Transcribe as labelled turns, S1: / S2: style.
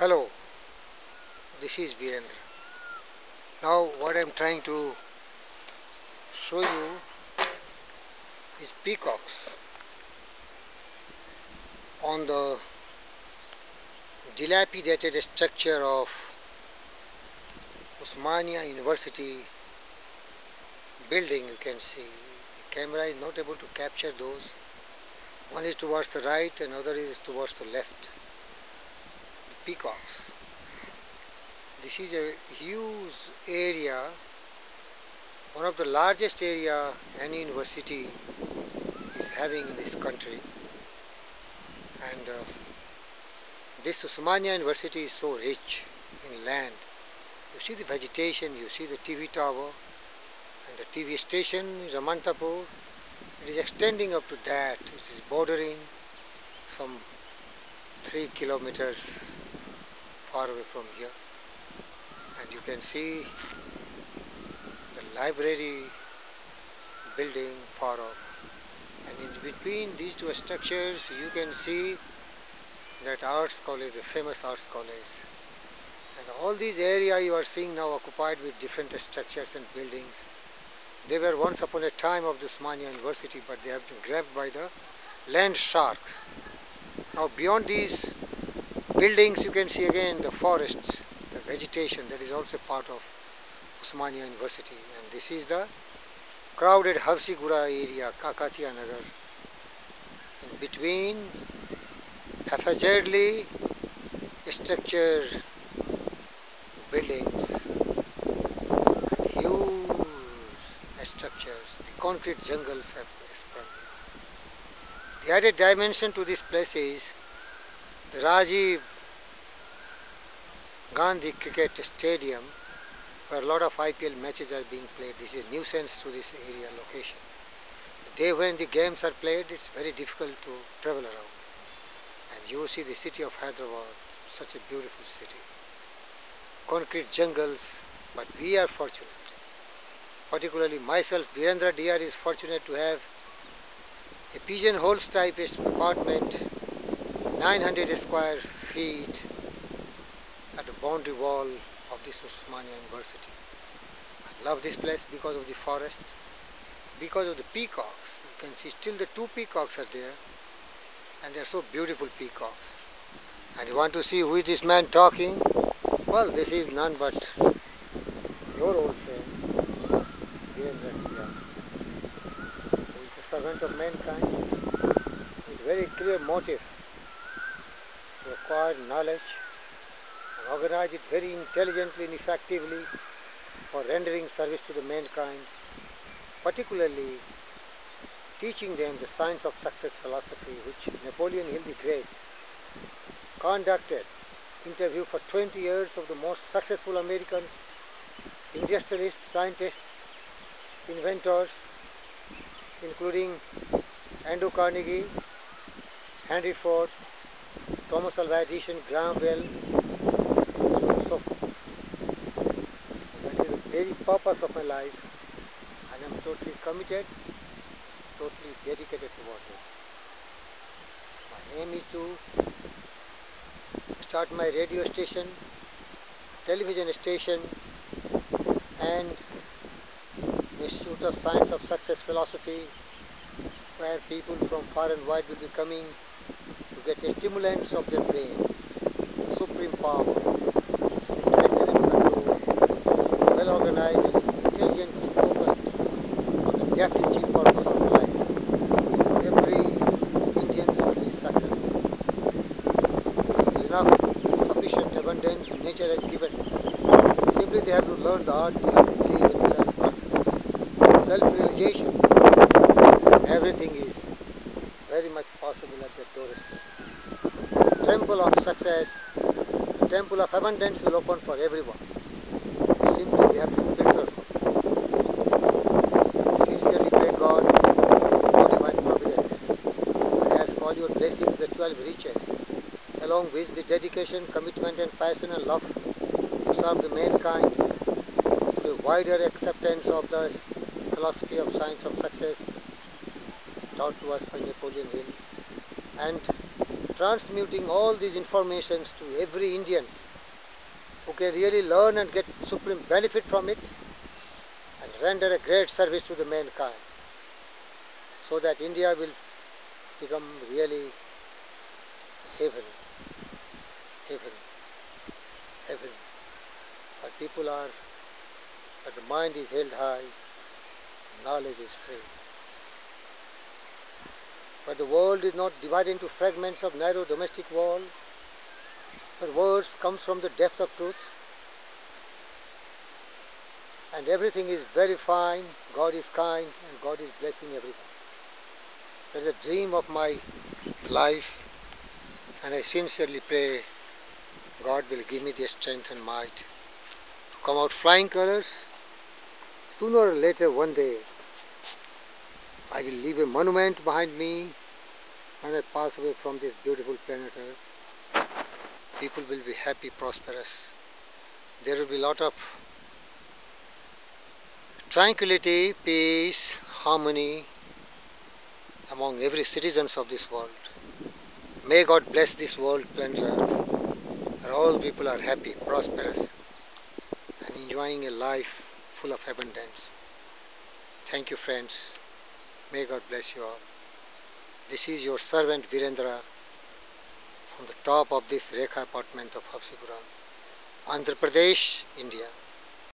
S1: Hello, this is Virendra. Now what I am trying to show you is peacocks on the dilapidated structure of Osmania University building you can see. The camera is not able to capture those. One is towards the right and other is towards the left. Peacocks. This is a huge area, one of the largest area any university is having in this country. And uh, this Osmania University is so rich in land. You see the vegetation, you see the TV tower, and the TV station is Ramantapur. It is extending up to that, which is bordering some three kilometers far away from here. And you can see the library building far off. And in between these two structures, you can see that arts college, the famous arts college. And all these area you are seeing now occupied with different structures and buildings. They were once upon a time of the Osmania University, but they have been grabbed by the land sharks. Now beyond these buildings, you can see again the forest, the vegetation that is also part of Osmania University. And this is the crowded Habsiguda area, Kakatiya Nagar. In between, haphazardly structured buildings and huge structures, the concrete jungles have sprung here. The added dimension to this place is Rajiv Gandhi Cricket Stadium where a lot of IPL matches are being played. This is a nuisance to this area location. The day when the games are played, it's very difficult to travel around. And you see the city of Hyderabad, such a beautiful city. Concrete jungles, but we are fortunate particularly myself, Virendra DR is fortunate to have a pigeonholes type apartment, 900 square feet at the boundary wall of this Osmania University. I love this place because of the forest, because of the peacocks. You can see still the two peacocks are there and they are so beautiful peacocks. And you want to see who is this man talking? Well, this is none but your old friend, Virendra DR, who is the servant of mankind with very clear motive acquire knowledge and organize it very intelligently and effectively for rendering service to the mankind, particularly teaching them the science of success philosophy which Napoleon Hill the Great conducted interview for 20 years of the most successful Americans, industrialists, scientists, inventors including Andrew Carnegie, Henry Ford, Thomas Alva Edison, Graham Bell, so so forth. That is the very purpose of my life and I am totally committed, totally dedicated toward this. My aim is to start my radio station, television station and Institute of Science of Success Philosophy where people from far and wide will be coming the stimulants of their brain, the supreme power, intellectual control, well organized and intelligently focused on the definite purpose of life. Every Indian should be successful. There is enough, sufficient abundance nature has given. Simply they have to learn the art to believe in self self-realization. Everything is very much possible at their doorstep. Temple of success, the temple of abundance will open for everyone. Simply they have to be prepared sincerely pray God for divine providence. I ask all your blessings, the 12 riches, along with the dedication, commitment and passion and love to serve the mankind through wider acceptance of the philosophy of science of success taught to us by Napoleon Hill and transmuting all these informations to every Indians who can really learn and get supreme benefit from it and render a great service to the mankind so that India will become really heaven, heaven, heaven. But people are, but the mind is held high, knowledge is free. But the world is not divided into fragments of narrow domestic wall, but words comes from the depth of truth. And everything is very fine, God is kind, and God is blessing everyone. That is a dream of my life, and I sincerely pray God will give me the strength and might to come out flying colors. Sooner or later, one day, I will leave a monument behind me when I pass away from this beautiful planet Earth. People will be happy, prosperous. There will be a lot of tranquility, peace, harmony among every citizens of this world. May God bless this world, planet Earth, where all people are happy, prosperous, and enjoying a life full of abundance. Thank you, friends. May God bless you all. This is your servant Virendra from the top of this Rekha apartment of Habsiguda, Andhra Pradesh, India.